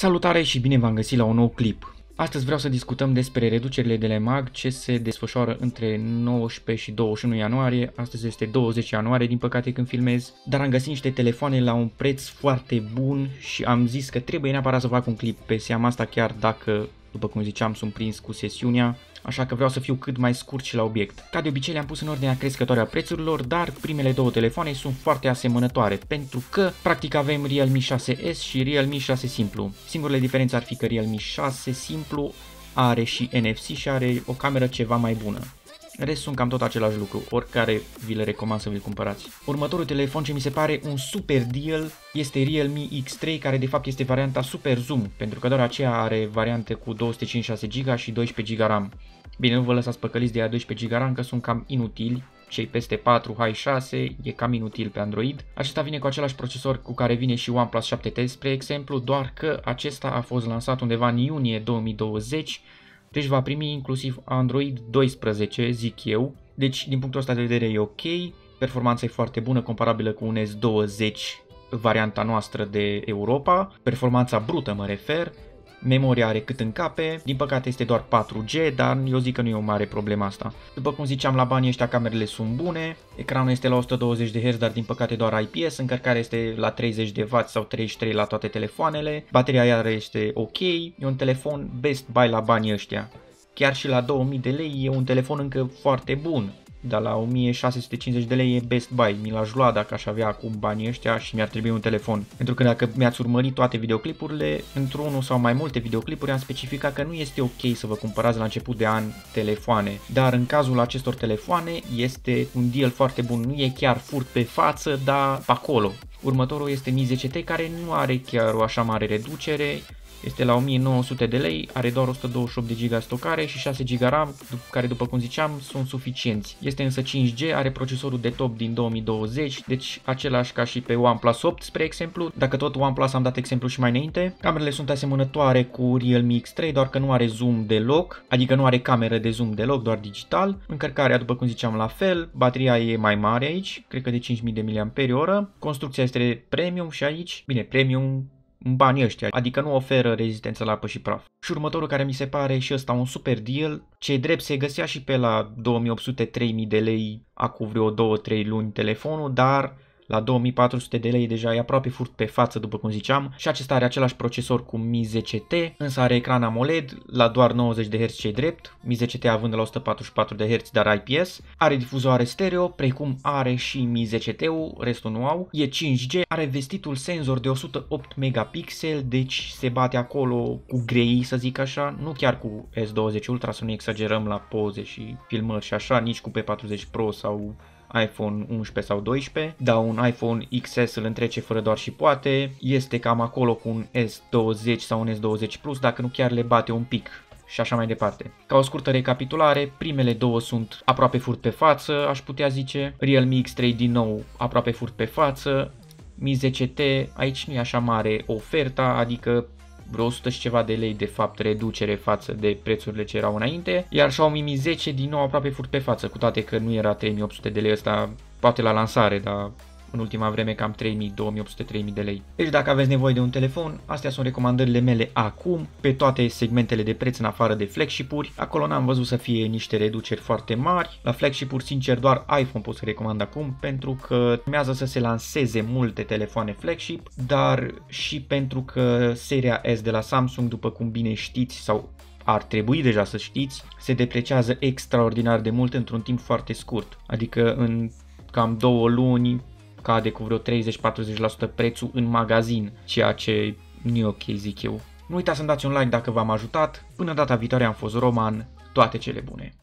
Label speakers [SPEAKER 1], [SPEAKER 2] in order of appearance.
[SPEAKER 1] Salutare și bine v-am găsit la un nou clip. Astăzi vreau să discutăm despre reducerile de la MAG ce se desfășoară între 19 și 21 ianuarie. Astăzi este 20 ianuarie, din păcate când filmez, dar am găsit niște telefoane la un preț foarte bun și am zis că trebuie neapărat să fac un clip pe seama asta chiar dacă, după cum ziceam, sunt prins cu sesiunea așa că vreau să fiu cât mai scurt și la obiect. Ca de obicei le-am pus în ordinea crescătoare a prețurilor, dar primele două telefoane sunt foarte asemănătoare, pentru că practic avem Realme 6S și Realme 6 Simplu. Singurele diferențe ar fi că Realme 6 Simplu are și NFC și are o cameră ceva mai bună. Rest sunt cam tot același lucru, oricare vi le recomand să vi-l cumpărați. Următorul telefon ce mi se pare un super deal este Realme X3, care de fapt este varianta Super Zoom, pentru că doar aceea are variante cu 256 GB și 12 GB RAM. Bine, nu vă lăsați păcăliți de aia 12 GB RAM, că sunt cam inutili, cei peste 4, High 6, e cam inutil pe Android. Acesta vine cu același procesor cu care vine și OnePlus 7T, spre exemplu, doar că acesta a fost lansat undeva în iunie 2020 deci va primi inclusiv Android 12, zic eu. Deci, din punctul ăsta de vedere e ok, performanța e foarte bună, comparabilă cu un S20 varianta noastră de Europa, performanța brută mă refer, memoria are cât încape, din păcate este doar 4G, dar eu zic că nu e o mare problemă asta. După cum ziceam, la banii ăștia camerele sunt bune, ecranul este la 120 de Hz, dar din păcate doar IPS, încărcarea este la 30 de W sau 33 la toate telefoanele, bateria iar este ok, e un telefon best buy la banii ăștia. Chiar și la 2000 de lei e un telefon încă foarte bun dar la 1650 de lei e best buy. Mi l-aș lua dacă aș avea acum banii ăștia și mi-ar trebui un telefon. Pentru că dacă mi-ați urmărit toate videoclipurile, într-unul sau mai multe videoclipuri am specificat că nu este ok să vă cumpărați la început de an telefoane. Dar în cazul acestor telefoane este un deal foarte bun. Nu e chiar furt pe față, dar pe acolo. Următorul este Mi 10T care nu are chiar o așa mare reducere, este la 1900 de lei, are doar 128 de GB stocare și 6 GB RAM, care după cum ziceam sunt suficienți. Este însă 5G, are procesorul de top din 2020, deci același ca și pe OnePlus 8 spre exemplu, dacă tot OnePlus am dat exemplu și mai înainte. Camerele sunt asemănătoare cu Realme X3, doar că nu are zoom deloc, adică nu are cameră de zoom deloc, doar digital. Încărcarea, după cum ziceam, la fel, bateria e mai mare aici, cred că de 5000 de mAh. Construcția este premium și aici, bine, premium în banii ăștia, adică nu oferă rezistență la apă și praf. Și următorul care mi se pare și ăsta un super deal, ce drept se găsea și pe la 2800-3000 de lei acum vreo 2-3 luni telefonul, dar la 2400 de lei deja e aproape furt pe față după cum ziceam și acesta are același procesor cu Mi 10T, însă are ecran AMOLED la doar 90 de Hz cei drept, Mi 10T având la 144 de Hz dar IPS, are difuzoare stereo, precum are și Mi 10T-ul, restul nu au, e 5G, are vestitul senzor de 108 megapixel, deci se bate acolo cu grei să zic așa, nu chiar cu S20 Ultra să nu exagerăm la poze și filmări și așa, nici cu P40 Pro sau iPhone 11 sau 12, dar un iPhone XS îl întrece fără doar și poate, este cam acolo cu un S20 sau un S20 Plus, dacă nu chiar le bate un pic și așa mai departe. Ca o scurtă recapitulare, primele două sunt aproape furt pe față, aș putea zice, Realme X3 din nou aproape furt pe față, Mi 10T, aici nu e așa mare oferta, adică vreo 100 și ceva de lei de fapt reducere față de prețurile ce erau înainte, iar Xiaomi Mi 10 din nou aproape furt pe față, cu toate că nu era 3800 de lei ăsta, poate la lansare, dar în ultima vreme cam 3000, 2800, 3000 de lei. Deci dacă aveți nevoie de un telefon, astea sunt recomandările mele acum, pe toate segmentele de preț în afară de flagship-uri. Acolo n-am văzut să fie niște reduceri foarte mari. La flagship-uri, sincer, doar iPhone pot să recomand acum, pentru că urmează să se lanseze multe telefoane flagship, dar și pentru că seria S de la Samsung, după cum bine știți sau ar trebui deja să știți, se depreciază extraordinar de mult într-un timp foarte scurt. Adică în cam două luni cade cu vreo 30-40% prețul în magazin, ceea ce nu e ok, zic eu. Nu uitați să-mi dați un like dacă v-am ajutat. Până data viitoare am fost Roman, toate cele bune!